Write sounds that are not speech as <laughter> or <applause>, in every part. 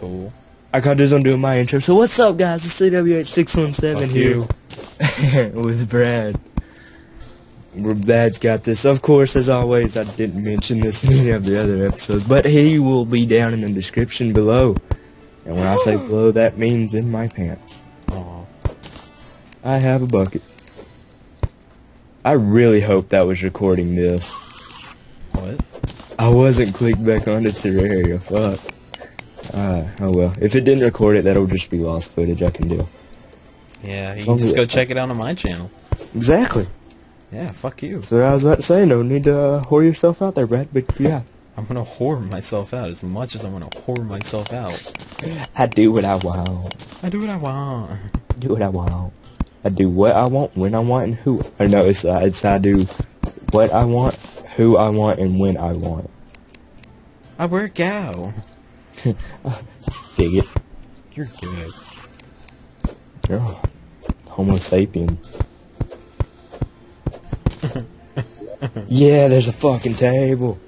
cool. I got this on doing my intro. So what's up, guys? It's CWH617 here <laughs> with Brad. Brad's got this. Of course, as always, I didn't mention this in any of the other episodes, but he will be down in the description below. And when I say below, that means in my pants. Aw. I have a bucket. I really hope that was recording this. What? I wasn't clicked back onto Terraria. Fuck. Uh, oh well. If it didn't record it, that'll just be lost footage. I can do. Yeah, you can just go check it out on my channel. Exactly. Yeah, fuck you. What I was about to say. No need to uh, whore yourself out there, Brad. But yeah, I'm gonna whore myself out as much as I'm gonna whore myself out. I do what I want. I do what I want. Do what I want. I do what I want, when I want, and who. Or no, it's uh, it's I do what I want, who I want, and when I want. I work out. <laughs> Figure. You're good. Oh, Homo sapien. <laughs> yeah, there's a fucking table.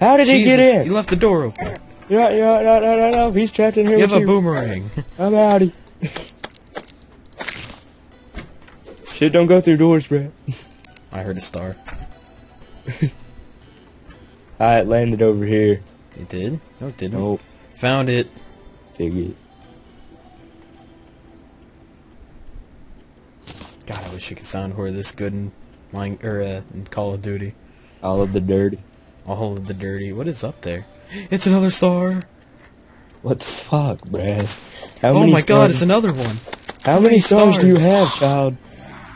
How did he get in? You left the door open. Yeah, yeah, no, no, no, no. He's trapped in here You have a you. boomerang. <laughs> I'm outie. Shit don't go through doors, bro. I heard a star. I landed over here. It did? No, it didn't. Nope. Found it. Figured. God, I wish you could sound whore this good in mine or uh, in Call of Duty. All of the dirty. All of the dirty. What is up there? It's another star. What the fuck, man? How many stars? oh my god, it's another one. How how many many stars do you have, child?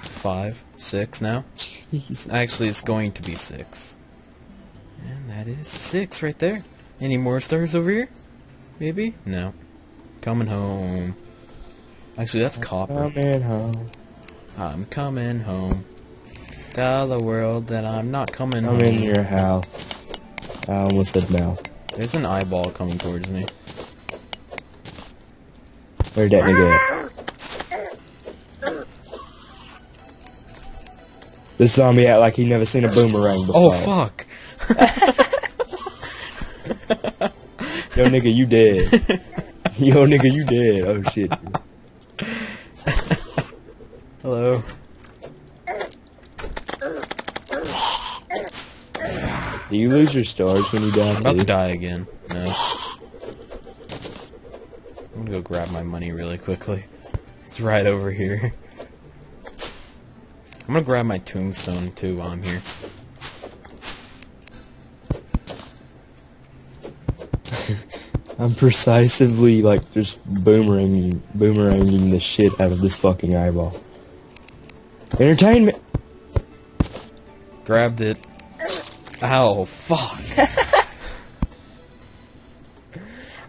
Five, six now. <laughs> Jesus. Actually, it's going to be six. And that is six right there. Any more stars over here? Maybe? No. Coming home. Actually, that's copper. Coming home. I'm coming home. Tell the world that I'm not coming home. I'm home. in your house. I almost said mouth. There's an eyeball coming towards me. Where'd that nigga This zombie act like he never seen a boomerang oh, before. Oh, fuck. <laughs> Yo, nigga, you dead. <laughs> Yo, nigga, you dead. Oh, shit. Hello. Do you lose your stars when you die, I'm about to die again. No. I'm gonna go grab my money really quickly. It's right over here. I'm gonna grab my tombstone too while I'm here. <laughs> I'm precisely, like, just boomeranging, boomeranging the shit out of this fucking eyeball. Entertainment! Grabbed it. Ow, fuck. <laughs>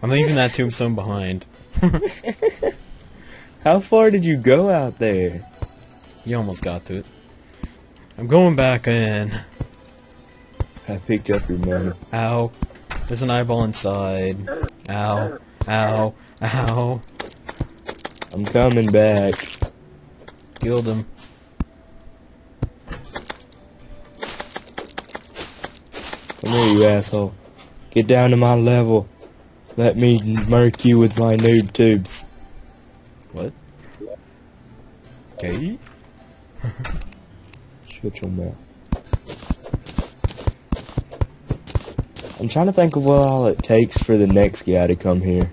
I'm leaving that tombstone behind. <laughs> How far did you go out there? You almost got to it. I'm going back in. I picked up your money. Ow. There's an eyeball inside. Ow. Ow. Ow. I'm coming back. Killed him. Come here, you asshole. Get down to my level. Let me murk you with my nude tubes. What? Okay. Your mouth. I'm trying to think of what all it takes for the next guy to come here.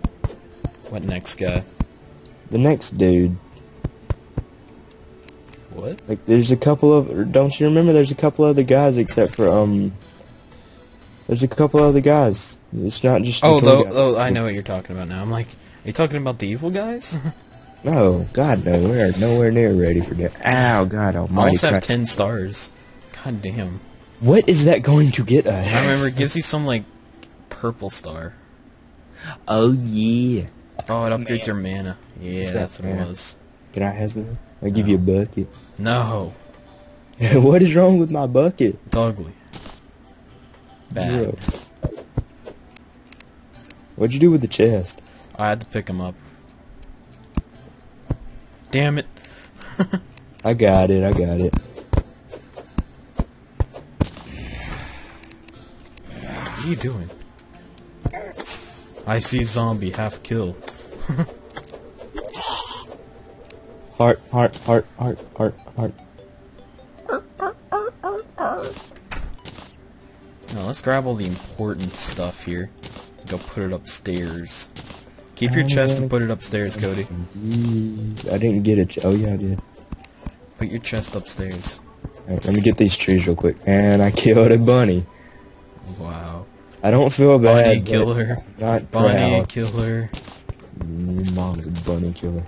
What next guy? The next dude. What? Like, there's a couple of. Don't you remember? There's a couple other guys except for um. There's a couple other guys. It's not just. Oh, though, oh, I know what you're talking about now. I'm like, are you talking about the evil guys? <laughs> No, God no, we're nowhere near ready for that. Ow, God I Almighty! almost have Christ. ten stars. God damn. What is that going to get us? I remember it gives you some like purple star. Oh yeah. Oh, it upgrades your mana. Yeah, that, that's what mana? it was. Can I have some? I'll give you a bucket. No, <laughs> what is wrong with my bucket? it's ugly. Bad. Zero. What'd you do with the chest? I had to pick him up. Damn it. I got it. I got it. What are you doing? I see zombie, half kill. Heart, heart, heart, heart, heart, heart. Now let's grab all the important stuff here. Go put it upstairs. Keep your chest and uh, put it upstairs, Cody. I didn't get it. Oh yeah, I did. Put your chest upstairs. Alright, let me get these trees real quick. And I <laughs> killed a bunny. Wow. I don't feel bad. Bunny killer. I'm Not Bunny proud. killer. Your mom's a bunny killer.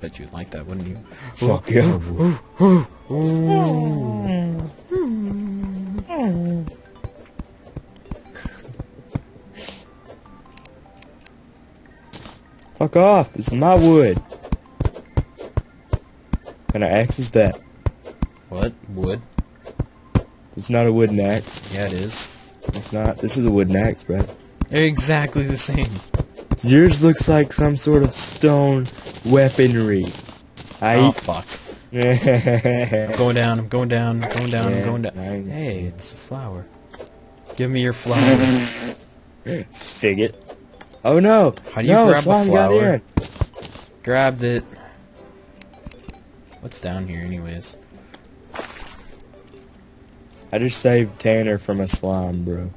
Bet you'd like that, wouldn't you? Fuck yeah. Hmm. Hmm. Fuck off. This is my wood. Can I access that? What? Wood? It's not a wooden axe. Yeah, it is. It's not. This is a wooden axe, bro. They're exactly the same. Yours looks like some sort of stone weaponry. I Oh, fuck. <laughs> I'm going down, I'm going down, I'm going down, I'm going down. Hey, it's a flower. Give me your flower. <laughs> Figget. Oh no! How do you no, grab a slime got flower? in. Grabbed it. What's down here, anyways? I just saved Tanner from a slime, bro.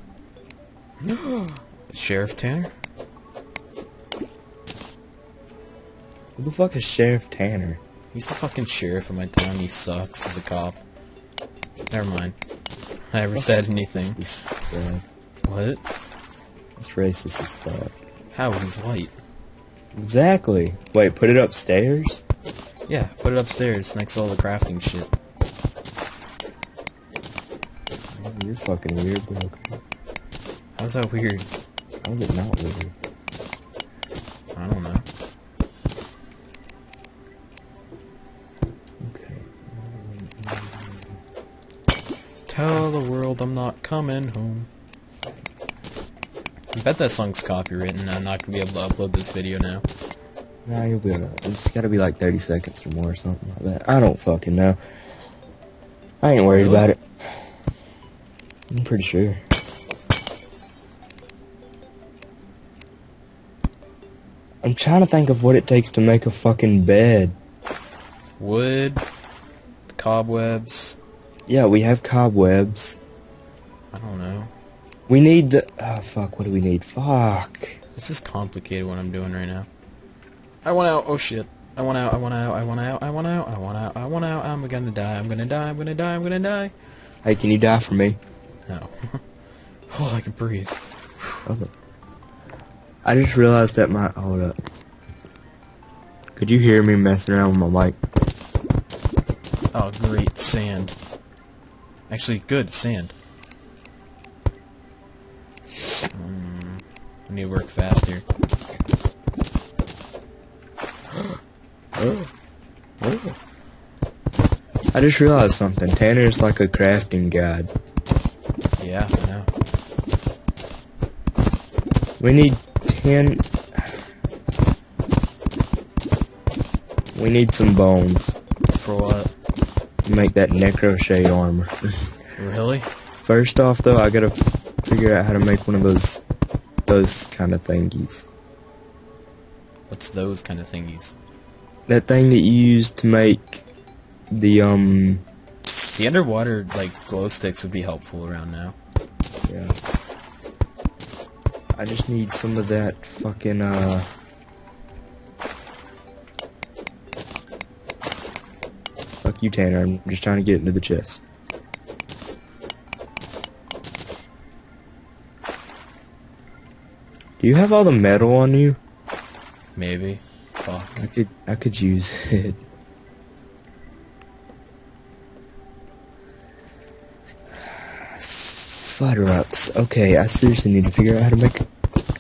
<gasps> Sheriff Tanner? Who the fuck is Sheriff Tanner? He's the fucking sheriff of my town. He sucks as a cop. Never mind. I never said anything. What? it's racist as fuck. How? He's white. Exactly. Wait, put it upstairs? Yeah, put it upstairs next to all the crafting shit. You're fucking weird, bro. How's that weird? How is it not weird? I don't know. Okay. Tell the world I'm not coming home. I bet that song's copywritten. I'm not gonna be able to upload this video now. Nah, you'll be alright. It's gotta be like 30 seconds or more or something like that. I don't fucking know. I ain't worried Really? about it. I'm pretty sure. I'm trying to think of what it takes to make a fucking bed. Wood, cobwebs. Yeah, we have cobwebs. I don't know. We need the. Oh, fuck, what do we need? Fuck. This is complicated what I'm doing right now. I want out. Oh shit. I want out. I want out. I want out. I want out. I want out. I want out. I'm gonna die. I'm gonna die. I'm gonna die. I'm gonna die. Hey, can you die for me? No. <laughs> oh, I can breathe. Oh, hold on. I just realized that my. Hold up. Could you hear me messing around with my mic? Oh, great sand. Actually, good sand. Um, I need to work faster. <gasps> I just realized something. Tanner's like a crafting god. Yeah, I know. We need 10. We need some bones For what? to make that necro shade armor. <laughs> Really? First off, though, I gotta figure out how to make one of those, those kind of thingies. What's those kind of thingies? That thing that you use to make the um, The underwater, like, glow sticks would be helpful around now. yeah. I just need some of that fucking uh. Fuck you, Tanner. I'm just trying to get into the chest. Do you have all the metal on you? Maybe. Fuck. I could I could use it. Fuddrucks. Okay, I seriously need to figure out how to make a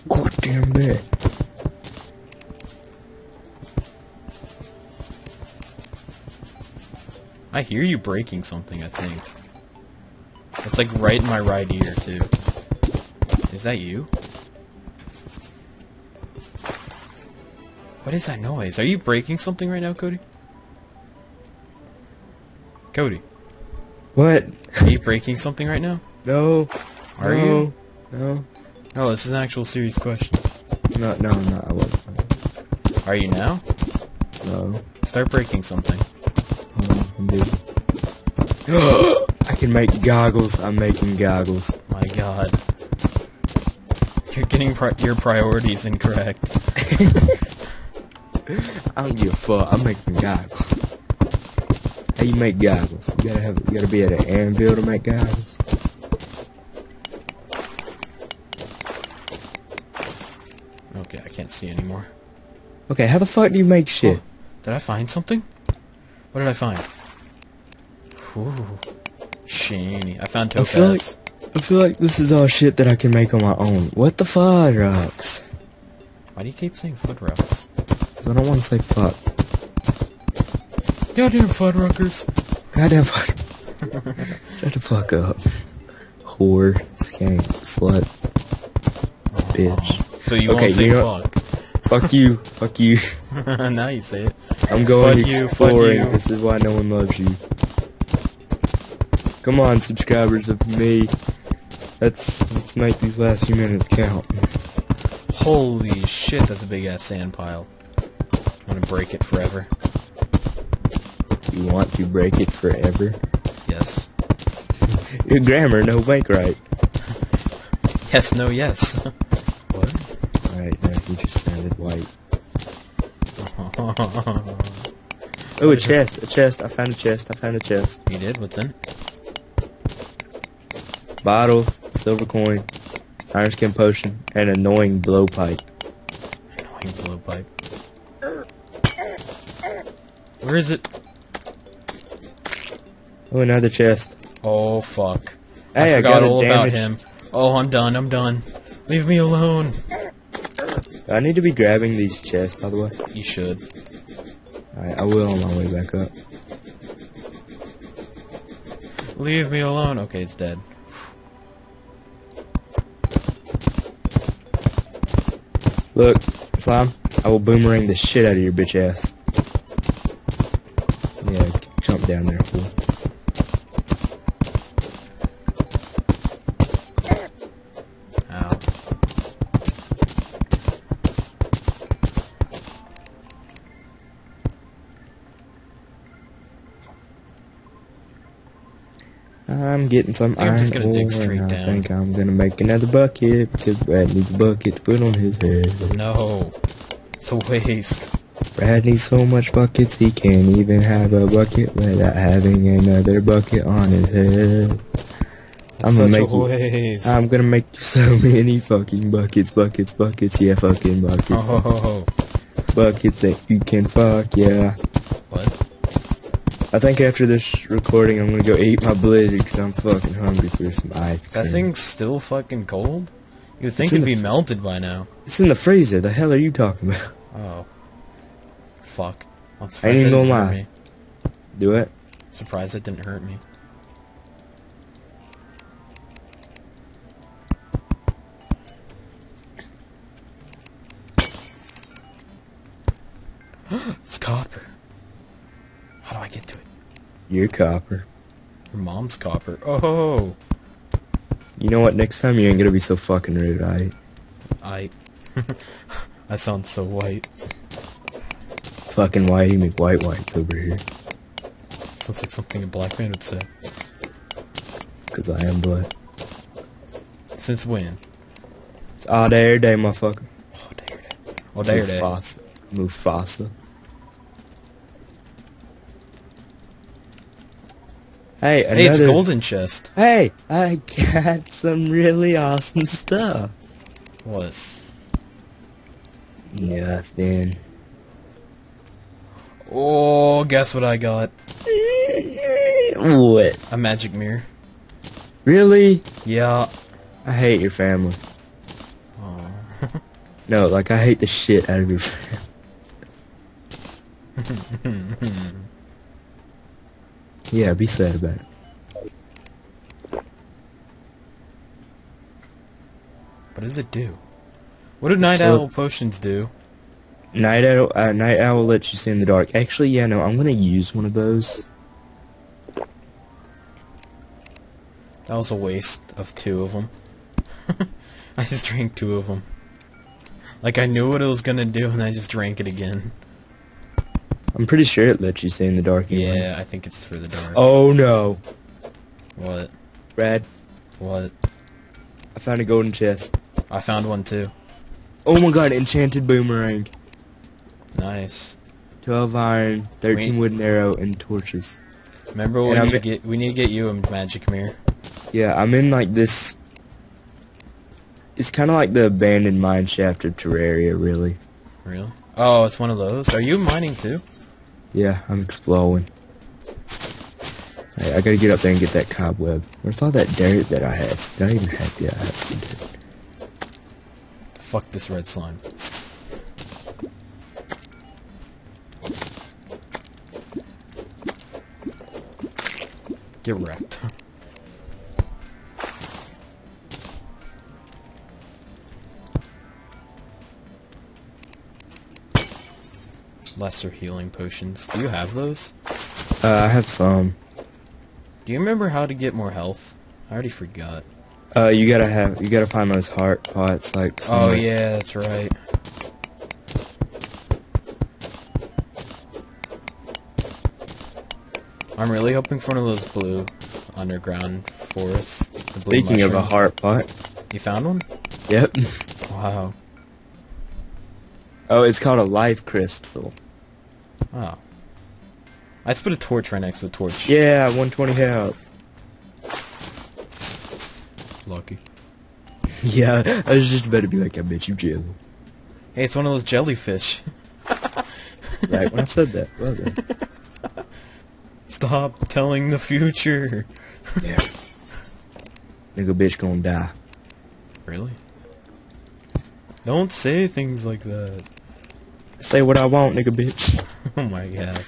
goddamn bed. I hear you breaking something, I think. It's like right in my right ear, too. Is that you? What is that noise? Are you breaking something right now, Cody? Cody, What? are you breaking something right now? <laughs> No. Are no, you? No. No, this is an actual serious question. No, no, I'm not. I wasn't. Are you now? No. Start breaking something. Hold on, I'm busy. <gasps> I can make goggles. I'm making goggles. My god. You're getting pri- your priorities incorrect. <laughs> I don't give a fuck. I'm making goggles. How you make goggles? You gotta have. You gotta be at an anvil to make goggles. Okay, I can't see anymore. Okay, how the fuck do you make shit? Oh, did I find something? What did I find? Ooh. Shiny. I found I feel topaz. I feel like this is all shit that I can make on my own. What the fuck, rocks? Why do you keep saying foot rocks? 'Cause I don't want to say fuck. Goddamn fuddruckers. Goddamn fuck. Shut the fuck up. Whore, skank, slut, bitch. So you Okay, won't say you know- fuck. Fuck you. Fuck you. <laughs> now you say it. I'm going Fuck you, fuck exploring. you. This is why no one loves you. Come on, subscribers of me. Let's let's make these last few minutes count. Holy shit, that's a big ass sand pile. Gonna break it forever. You want to break it forever? Yes. <laughs> Your grammar no bank right. Yes, no, yes. <laughs> what? Alright, now you just sounded white. <laughs> Oh, a chest, a chest. I found a chest. I found a chest. you did? What's in? It? Bottles, silver coin, iron skin potion, and annoying blowpipe. Annoying blowpipe. Where is it? Oh, another chest. Oh, fuck. Hey, I I, forgot got a all about him. Oh, I'm done, I'm done. Leave me alone. I need to be grabbing these chests, by the way. You should. Alright, I will on my way back up. Leave me alone. Okay, it's dead. Look, slime, I will boomerang the shit out of your bitch ass. Yeah, jump down there, fool. Ow. I'm getting some I'm iron just gonna dig straight and I down. think I'm gonna make another bucket because Brad needs a bucket to put on his head. No. It's a waste. Brad needs so much buckets he can't even have a bucket without having another bucket on his head. I'm such gonna make you, waste. I'm gonna make you so <laughs> many fucking buckets, buckets, buckets, yeah, fucking buckets, oh, buckets that you can fuck, yeah. What? I think after this recording, I'm gonna go eat my blizzard because I'm fucking hungry for some ice cream. That thing's still fucking cold? You'd think it'd be melted by now. It's in the freezer. The hell are you talking about? Oh. Fuck. I'm ain't surprised that didn't gonna hurt lie. me. Do it. Surprised it didn't hurt me. <gasps> it's copper. How do I get to it? You're copper. Your mom's copper. Oh, You know what? Next time you ain't gonna be so fucking rude, I I. I sound so white. Fucking whitey McWhite whites over here. Sounds like something a black man would say. Cause I am black. Since when? It's all day, every day, motherfucker. Oh, dare day. Oh, dare day. Mufasa. Mufasa. Hey, another. Hey, it's golden chest. Hey, I got <laughs> some really awesome stuff. What? Nothing. Oh, guess what I got? What? A magic mirror. Really? Yeah. I hate your family. Oh. <laughs> No, like I hate the shit out of your family. <laughs> yeah, be sad about it. What does it do? What do night owl potions do? Night owl, uh, night owl lets you see in the dark. Actually, yeah, no, I'm gonna use one of those. That was a waste of two of them. <laughs> I just drank two of them. Like I knew what it was gonna do, and I just drank it again. I'm pretty sure it lets you see in the dark. anyways. Yeah, I think it's for the dark. Oh no, What? Brad! What? I found a golden chest. I found one too. Oh my god, enchanted boomerang. Nice. 12 iron, 13 Wait. wooden arrow, and torches. Remember, we And I'm need to get we need to get you a magic mirror. Yeah, I'm in like this. It's kind of like the abandoned mine shaft of Terraria, really. Real? Oh, it's one of those. Are you mining too? Yeah, I'm exploring. Hey, I gotta get up there and get that cobweb. Where's all that dirt that I had? Did I even have? Yeah, I have some dirt. Fuck this red slime. Get wrecked. <laughs> Lesser healing potions. Do you have those? Uh, I have some. Do you remember how to get more health? I already forgot. Uh, you gotta have, you gotta find those heart pots, like. Oh yeah, that's right. I'm really hoping for one of those blue underground forests. the blue Speaking of a mushrooms. heart pot. you found one? Yep. Wow. Oh, it's called a life crystal. Oh. I just put a torch right next to a torch. Yeah, 120 health. Lucky. <laughs> Yeah, I was just about to be like, I bet you jelly. Hey, it's one of those jellyfish. <laughs> Right when I said that. Well <laughs> then. Stop telling the future. Yeah. Nigga bitch gonna die. Really? Don't say things like that. Say what I want, nigga bitch. <laughs> Oh my god.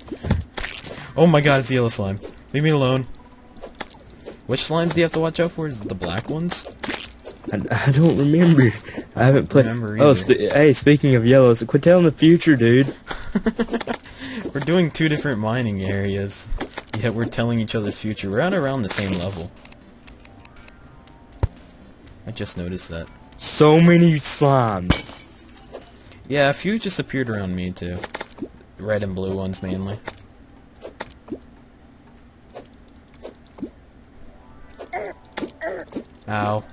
Oh my god, it's yellow slime. Leave me alone. Which slimes do you have to watch out for? Is it the black ones? I, I don't remember. I haven't played. Oh, hey, speaking of yellows, quit telling the future, dude. <laughs> We're doing two different mining areas. Yet we're telling each other's future. We're at around the same level. I just noticed that. So many slimes. Yeah, a few just appeared around me too. Red and blue ones mainly. Ow.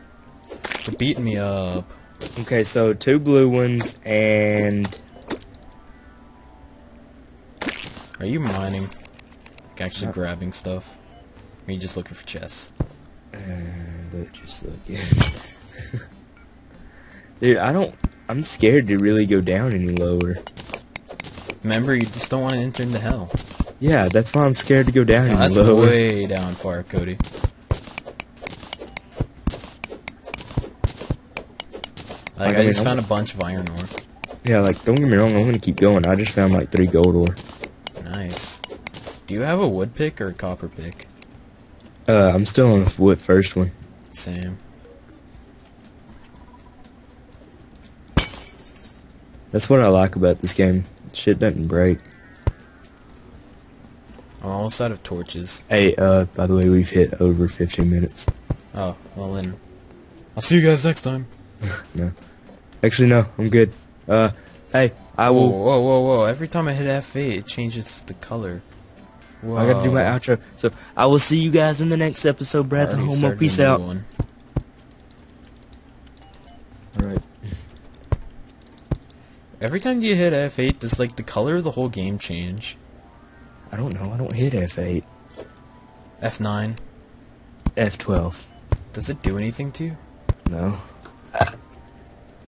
They're beating me up. Okay, so two blue ones and Are you mining? Like actually No. grabbing stuff? Or are you just looking for chests? uh, just look at. <laughs> Dude, I don't. I'm scared to really go down any lower. Remember, you just don't want to enter into hell. Yeah, that's why I'm scared to go down No, any that's lower. way down far, Cody. Like, Like, I, I mean, just I'm- found a bunch of iron ore. Yeah, like don't get me wrong, I'm gonna keep going. I just found like three gold ore. Do you have a wood pick or a copper pick? Uh, I'm still on the wood first one. Same. That's what I like about this game. Shit doesn't break. I'm almost out of torches. Hey, uh, by the way, we've hit over 15 minutes. Oh, well then. I'll see you guys next time. <laughs> No. Actually, no, I'm good. Uh, hey, I Whoa, will. whoa, whoa, whoa. Every time I hit F8, it changes the color. Whoa. I gotta do my outro. So, I will see you guys in the next episode. Brad's Already Homo. Peace out. one. Alright. <laughs> Every time you hit F8, does like the color of the whole game change? I don't know. I don't hit F8. F9. F12. Does it do anything to you? No.